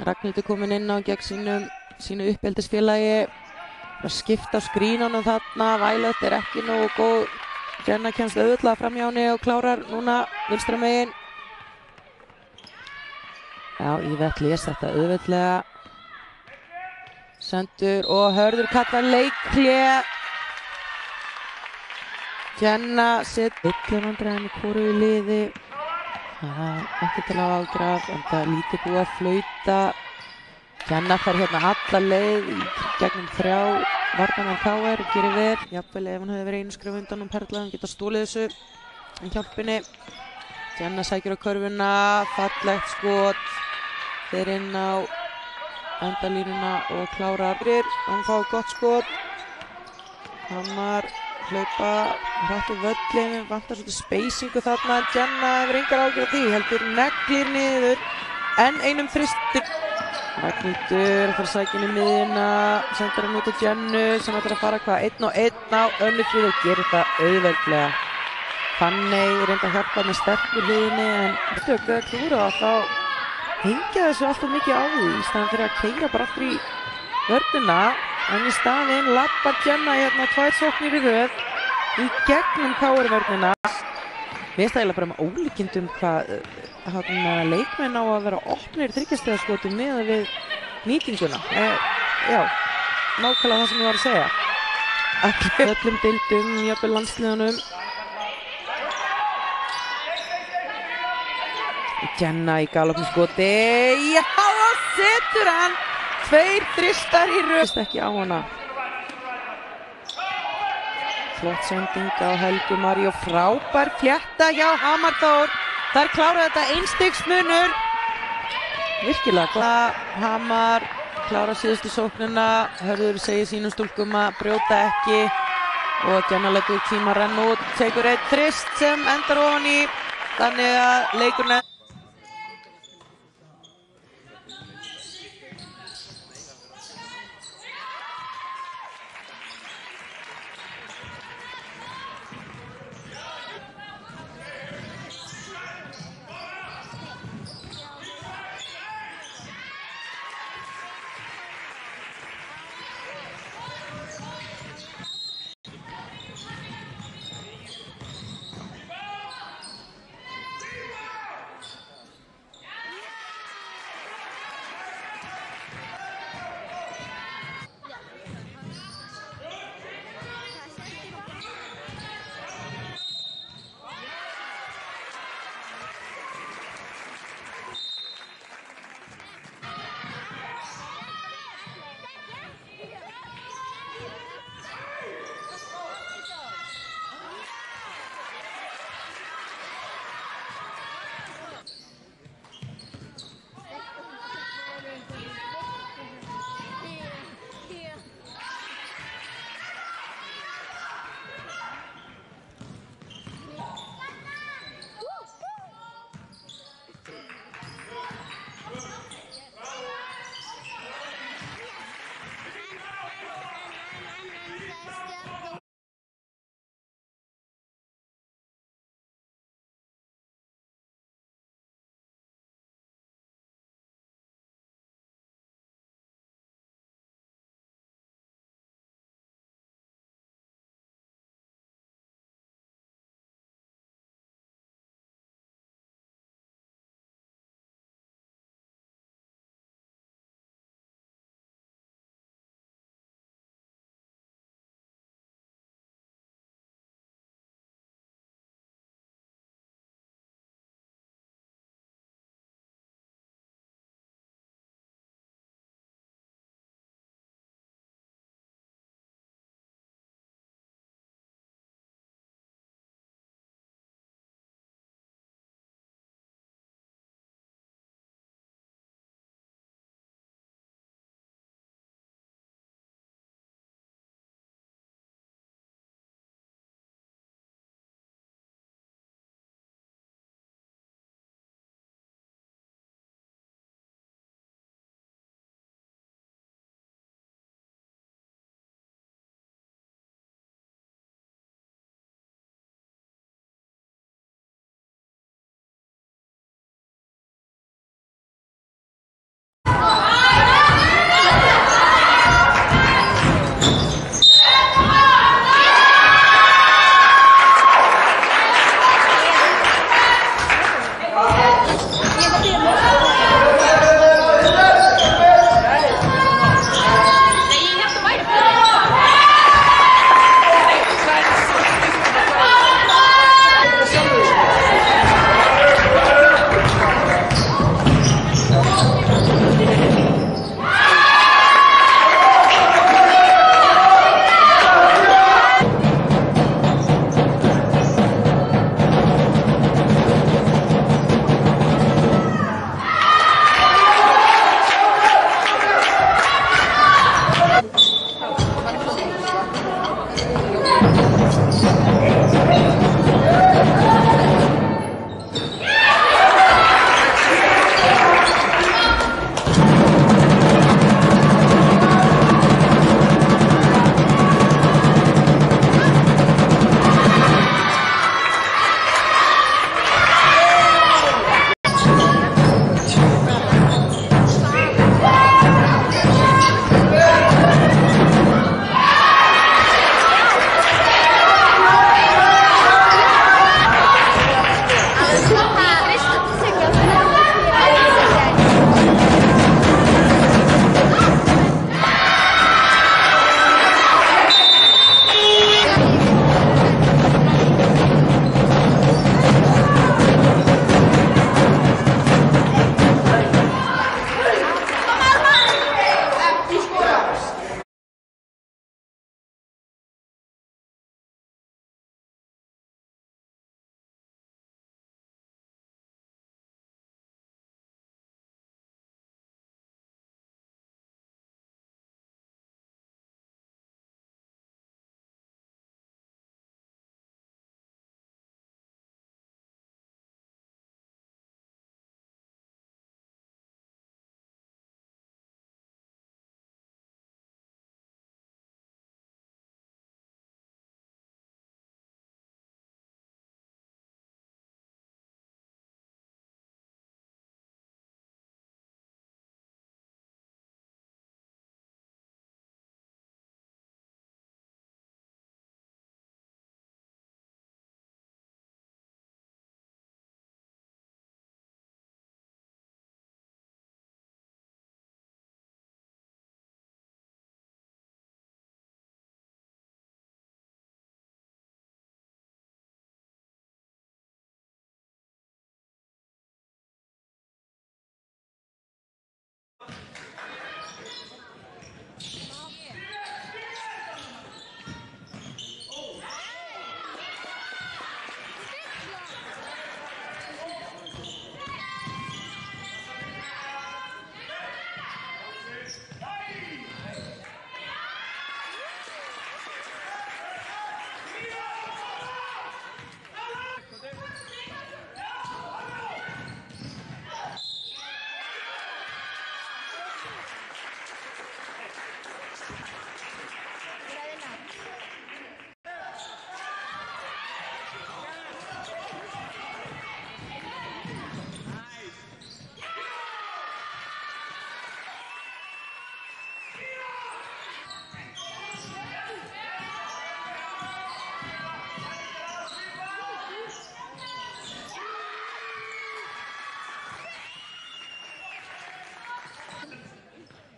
Ragnhildur komin inn á gegn sínum, sínu uppeldisfélagi. Að skipta á skrínunum þarna. Vælet er ekki nógu góð Jenna kemst auðvitað fram hjá henni og klárar núna vinstra megin. Já, Ívett les þetta auðvitað Sendur og hörður kalla leiklið Jenna sitt villumandræðin í kóru í liði það er ekki til að ágraf en það er lítið búið að flauta. Jenna fær hérna alla leið gegnum þrjá varnanar K.R. og gerir vel. Jafnvel ef hann hefði verið einu skref undan um perlaðum geta stólið þessu í hjálpinni. Jenna sækir á körfuna fallegt skot. Þeir inn á endalínuna og klárar. Hann fá gott skot. Hammar hlaupa hrættu völlin vantar svolítið speysingu þarna Jenna hefur engar ágjörð því heldur neglir niður en einum þristur. Ragnhildur fyrir sækinu miðina sendar hann út á Jennu sem ætlar að fara hvað einn og einn á önnufrið og gerir það auðveldlega. Fanney reynda að hjálpa með sterkur hliðinni en stökuð að klúra og þá hengja þessu alltaf mikið á því í staðan fyrir að keira bara aftur í vörnuna en í staðin lappar Jenna hérna tvær sóknir í röð í gegnum finnst það eiginlega bara með ólíkindum hvað hana, leikmenn á að vera opnir þryggjastæðaskotum með við nýtinguna. Eh, já, nákvæmlega það sem ég var að segja. Allir öllum dildum, jafnveg landsliðunum. Jenna í galopinskoti. Já, það setur hann. Tveir þristar í röst ekki á hana. Flott sending á Helgu Mari og frábær fljetta hjá Hamar Þór. Þar kláraði þetta einstygsmunur. Virkilega. Hamar klára síðustu sóknuna. Hörður segir sínum stúlkum að brjóta ekki. Og gennaleggur tíma renn út. Tegur eitt þrist sem endar ofan í. Þannig að leikurna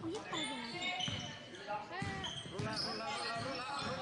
Không giúp tay vào. Rula, rula, rula, rula, rula.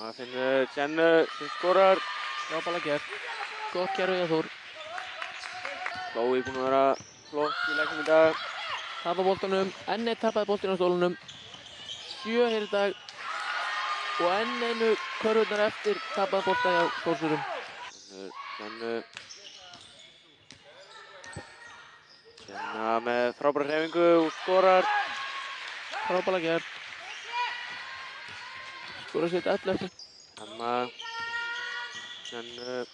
Þannig að finnur Jennu sem skorar. Frábæla gert. Gott gerðið að Þór. Chloe búin að vera flott í leiknum í dag. Tapa boltanum. Enn eitt tapaði boltinn á stólunum. Sjö hér í dag. Og enn einu körfurnar eftir tapaði bolta hjá Þórsurum. Finnur Jennu. Jenna með frábæra hrefingu og skorar. Frábæla gert. Skora sitt 11. Emma. Jennu.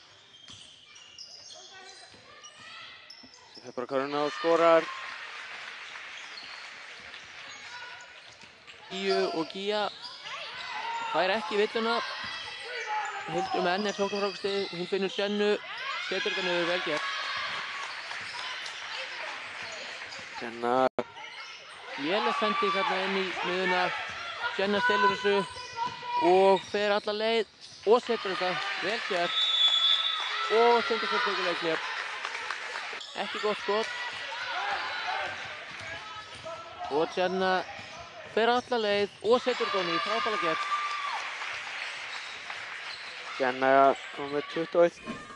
Sem fyrir bara köruna og skorar. Gíu og Gía fær ekki villuna. Hildum enn er sóknarfrákastið. Hún finnur Jennu. Setur þetta niður vel gert. Jenna Léleg sending hérna inn í miðuna. Jenna stelur þessu og fer alla leið og setur þetta vel gert. Og sendur svo tekur leiklega. Ekki gott skot. Og Jenna fer alla leið og setur þetta onni. Frábæla gert. Jenna kom með 21.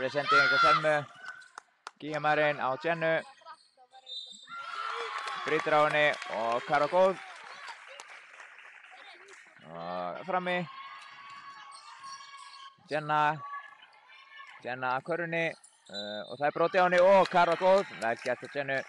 erfið sending á Selmu. Gíamærin á Jennu. Brýtur á henni og Kara góð. Og frammi. Jenna. Jenna að körunni. Uh, og það er broti á henni og Kara góð. Vel gert á Jennu.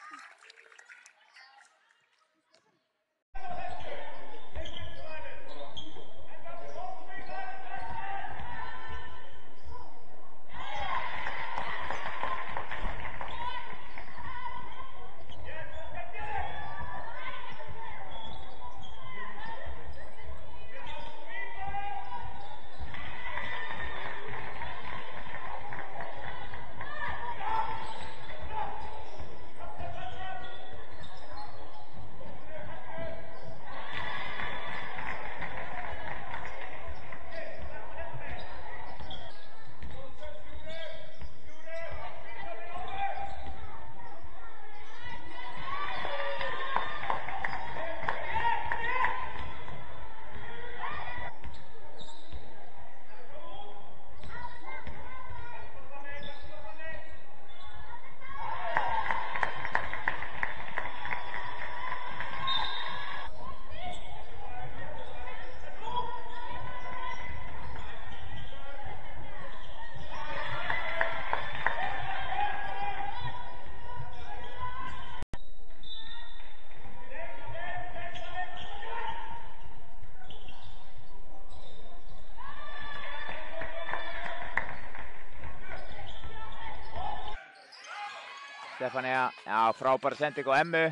Stefania, já, frábæra sending á Emmu.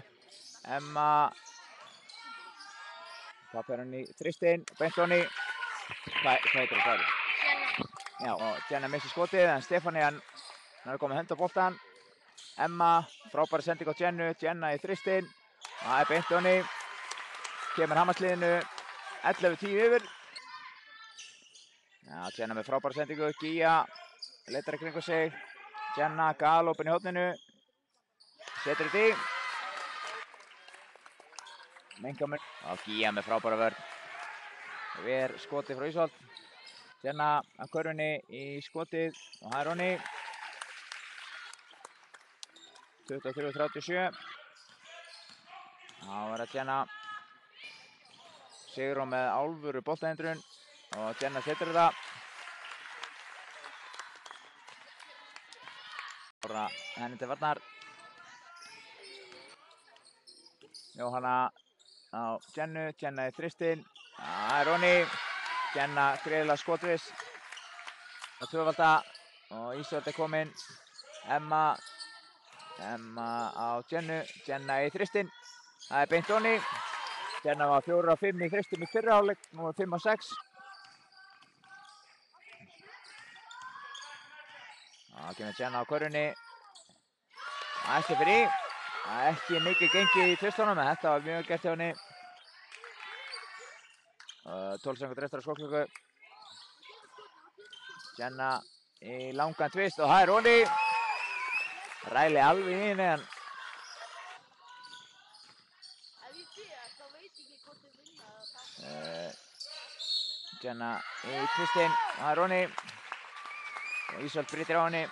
Emma. Það í þristinn, Bentoni. Hvað heitir það? Já, og Jenna missi skotið, en Stefania, hann er komið hend á boltan. Emma, frábæra sending á Jennu, Jenna í þristinn. Það er Bentoni. Kemur hamarsliðinu, 11-10 yfir. Já, Jenna með frábæra sendingu, Gía, leitar í kringu sig. Jenna, galopin í hodninu. Setur þetta í. Mengamur. Og Gía með frábæra vörn. Ver skotið frá Ísvald. Jenna að körfunni í skotið. Og það er honni. 23-37. Það var að Jenna sigur á með álfuru boltaðindrun. Og Jenna setur. Ára henni til varnar. Jóhanna á Jennu, Jenna í þristinn, það er Ronni, Jenna greiðilega skotvis á tvöfalda og Ísvöld er kominn, Emma, Emma á Jennu, Jenna í þristinn, það er beint Ronni, Jenna var 4 og 5 í þristinn í fyrraháleik, nú er 5 og 6. Það kemur Jenna á körunni, það er fyrir í. Það er ekki mikið gengið í tvistunum, en þetta var mjög gert hjá henni. Uh, 12 sekundur eftir að skokklöku. Jenna í langan tvist og það er Róni. Ræli alveg í henni, en hvort þið vinna eða það. í er Róni. Og Ísvald brýtir á henni.